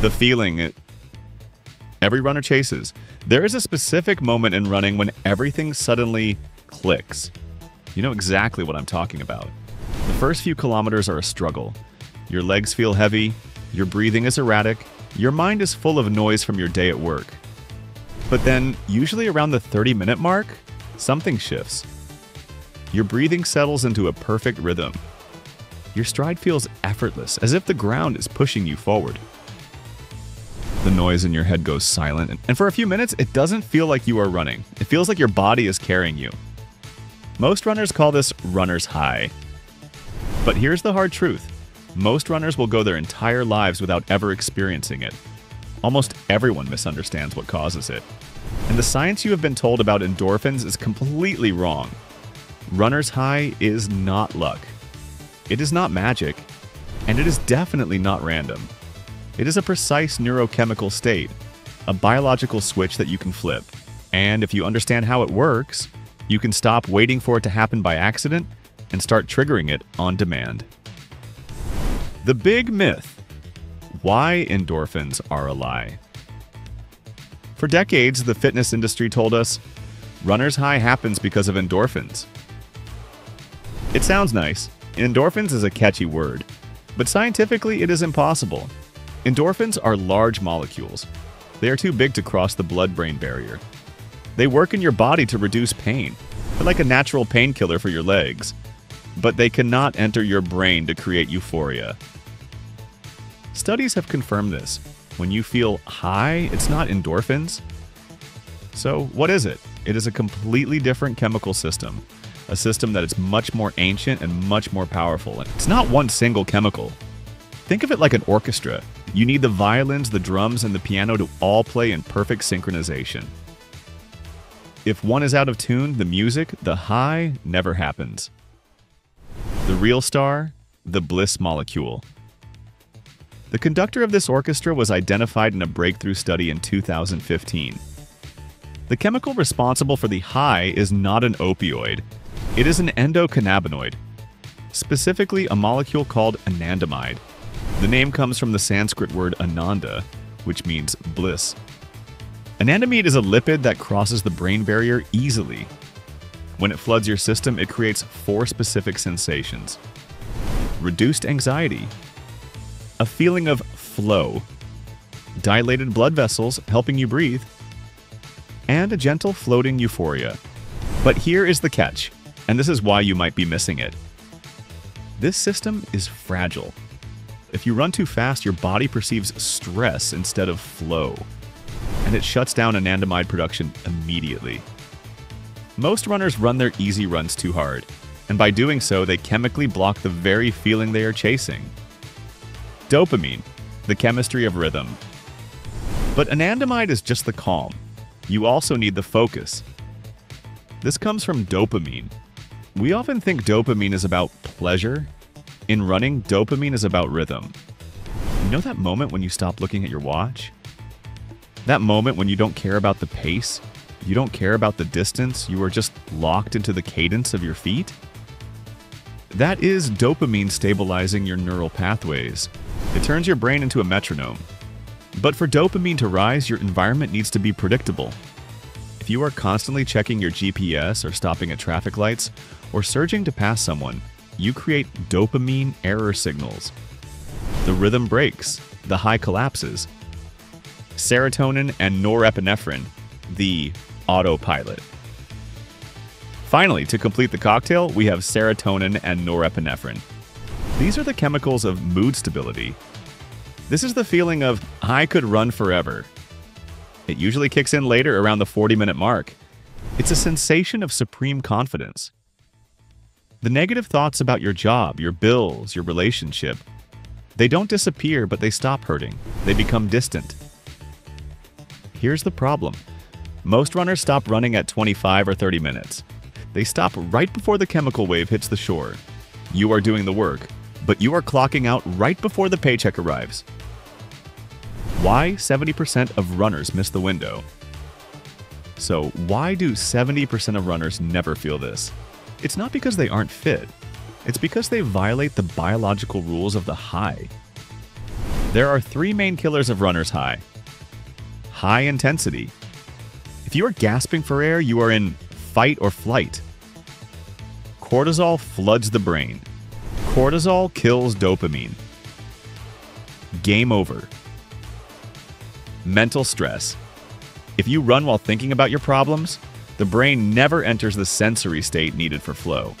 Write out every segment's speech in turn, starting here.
The feeling it every runner chases. There is a specific moment in running when everything suddenly clicks. You know exactly what I'm talking about. The first few kilometers are a struggle. Your legs feel heavy, your breathing is erratic, your mind is full of noise from your day at work. But then, usually around the 30 minute mark, something shifts. Your breathing settles into a perfect rhythm. Your stride feels effortless, as if the ground is pushing you forward. The noise in your head goes silent, and for a few minutes, it doesn't feel like you are running. It feels like your body is carrying you. Most runners call this runner's high. But here's the hard truth most runners will go their entire lives without ever experiencing it. Almost everyone misunderstands what causes it. And the science you have been told about endorphins is completely wrong. Runner's high is not luck. It is not magic, and it is definitely not random. It is a precise neurochemical state, a biological switch that you can flip. And if you understand how it works, you can stop waiting for it to happen by accident and start triggering it on demand. The big myth why endorphins are a lie. For decades, the fitness industry told us runner's high happens because of endorphins. It sounds nice. Endorphins is a catchy word, but scientifically, it is impossible. Endorphins are large molecules. They are too big to cross the blood brain barrier. They work in your body to reduce pain. Like a natural painkiller for your legs. But they cannot enter your brain to create euphoria. Studies have confirmed this. When you feel high, it's not endorphins. So, what is it? It is a completely different chemical system, a system that is much more ancient and much more powerful. It's not one single chemical. Think of it like an orchestra. You need the violins, the drums, and the piano to all play in perfect synchronization. If one is out of tune, the music, the high, never happens. The real star, the bliss molecule. The conductor of this orchestra was identified in a breakthrough study in 2015. The chemical responsible for the high is not an opioid, it is an endocannabinoid, specifically a molecule called anandamide. The name comes from the Sanskrit word ananda, which means bliss. Anandamide is a lipid that crosses the brain barrier easily. When it floods your system, it creates four specific sensations reduced anxiety, a feeling of flow, dilated blood vessels helping you breathe, and a gentle floating euphoria. But here is the catch, and this is why you might be missing it. This system is fragile. If you run too fast, your body perceives stress instead of flow, and it shuts down anandamide production immediately. Most runners run their easy runs too hard, and by doing so, they chemically block the very feeling they are chasing. Dopamine, the chemistry of rhythm. But anandamide is just the calm. You also need the focus. This comes from dopamine. We often think dopamine is about pleasure. In running, dopamine is about rhythm. You know that moment when you stop looking at your watch? That moment when you don't care about the pace? You don't care about the distance? You are just locked into the cadence of your feet? That is dopamine stabilizing your neural pathways. It turns your brain into a metronome. But for dopamine to rise, your environment needs to be predictable. If you are constantly checking your GPS or stopping at traffic lights or surging to pass someone, you create dopamine error signals. The rhythm breaks, the high collapses. Serotonin and norepinephrine, the autopilot. Finally, to complete the cocktail, we have serotonin and norepinephrine. These are the chemicals of mood stability. This is the feeling of, I could run forever. It usually kicks in later around the 40 minute mark. It's a sensation of supreme confidence. The negative thoughts about your job, your bills, your relationship, they don't disappear, but they stop hurting. They become distant. Here's the problem most runners stop running at 25 or 30 minutes. They stop right before the chemical wave hits the shore. You are doing the work, but you are clocking out right before the paycheck arrives. Why 70% of runners miss the window? So, why do 70% of runners never feel this? It's not because they aren't fit, it's because they violate the biological rules of the high. There are three main killers of runner's high. High intensity. If you are gasping for air, you are in fight or flight. Cortisol floods the brain. Cortisol kills dopamine. Game over. Mental stress. If you run while thinking about your problems, the brain never enters the sensory state needed for flow.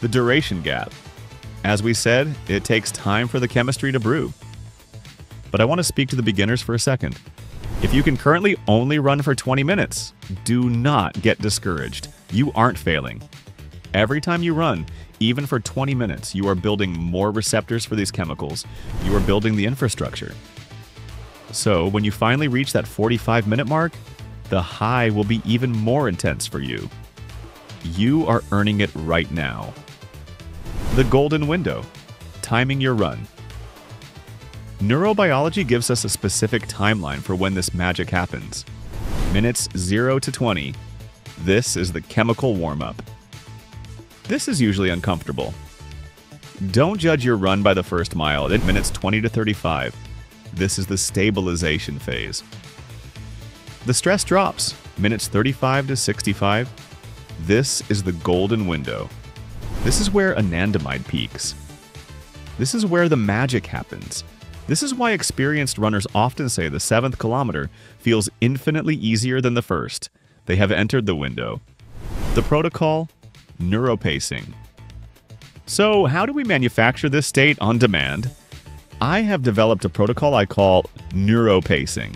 The duration gap. As we said, it takes time for the chemistry to brew. But I want to speak to the beginners for a second. If you can currently only run for 20 minutes, do not get discouraged. You aren't failing. Every time you run, even for 20 minutes, you are building more receptors for these chemicals. You are building the infrastructure. So, when you finally reach that 45 minute mark, the high will be even more intense for you. You are earning it right now. The golden window timing your run. Neurobiology gives us a specific timeline for when this magic happens. Minutes 0 to 20. This is the chemical warm up. This is usually uncomfortable. Don't judge your run by the first mile at minutes 20 to 35. This is the stabilization phase. The stress drops, minutes 35 to 65. This is the golden window. This is where anandamide peaks. This is where the magic happens. This is why experienced runners often say the seventh kilometer feels infinitely easier than the first. They have entered the window. The protocol neuropacing. So, how do we manufacture this state on demand? I have developed a protocol I call neuropacing.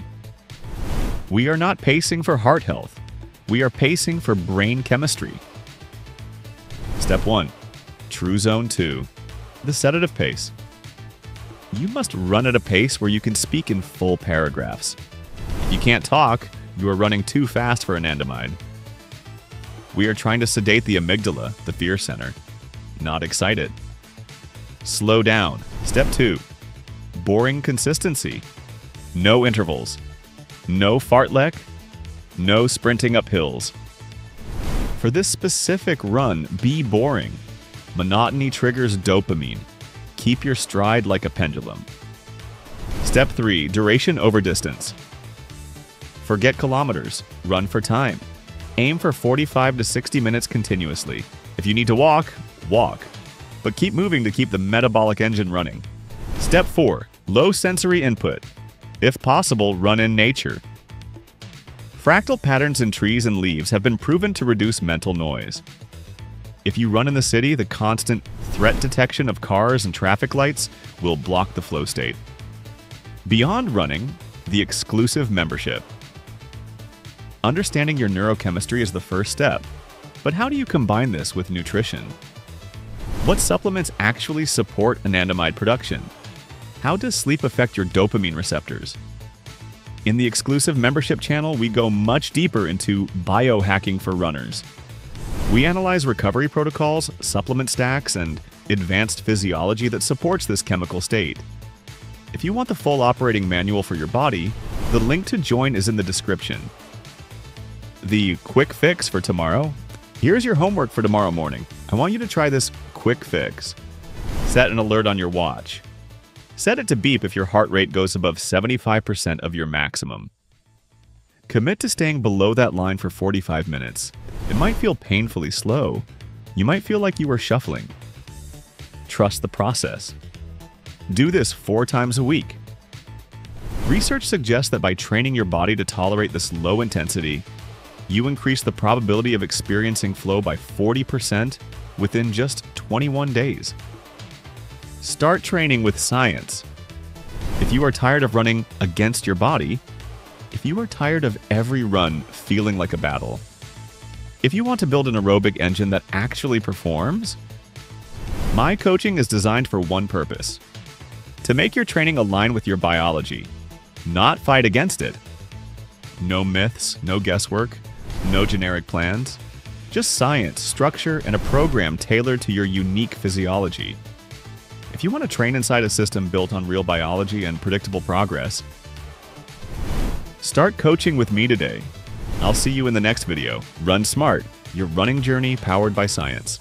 We are not pacing for heart health, we are pacing for brain chemistry. Step 1 True Zone 2 The sedative pace. You must run at a pace where you can speak in full paragraphs. If you can't talk, you are running too fast for anandamide. We are trying to sedate the amygdala, the fear center. Not excited. Slow down. Step 2. Boring consistency. No intervals. No fartlek. No sprinting up hills. For this specific run, be boring. Monotony triggers dopamine. Keep your stride like a pendulum. Step 3. Duration over distance. Forget kilometers. Run for time. Aim for 45 to 60 minutes continuously. If you need to walk, walk. But keep moving to keep the metabolic engine running. Step 4 Low sensory input. If possible, run in nature. Fractal patterns in trees and leaves have been proven to reduce mental noise. If you run in the city, the constant threat detection of cars and traffic lights will block the flow state. Beyond running, the exclusive membership. Understanding your neurochemistry is the first step, but how do you combine this with nutrition? What supplements actually support anandamide production? How does sleep affect your dopamine receptors? In the exclusive membership channel, we go much deeper into biohacking for runners. We analyze recovery protocols, supplement stacks, and advanced physiology that supports this chemical state. If you want the full operating manual for your body, the link to join is in the description the quick fix for tomorrow. Here's your homework for tomorrow morning. I want you to try this quick fix. Set an alert on your watch. Set it to beep if your heart rate goes above 75% of your maximum. Commit to staying below that line for 45 minutes. It might feel painfully slow. You might feel like you are shuffling. Trust the process. Do this four times a week. Research suggests that by training your body to tolerate this low intensity, you increase the probability of experiencing flow by 40% within just 21 days. Start training with science. If you are tired of running against your body, if you are tired of every run feeling like a battle, if you want to build an aerobic engine that actually performs, my coaching is designed for one purpose to make your training align with your biology, not fight against it. No myths, no guesswork, no generic plans, just science, structure, and a program tailored to your unique physiology. If you want to train inside a system built on real biology and predictable progress, start coaching with me today. I'll see you in the next video. Run smart, your running journey powered by science.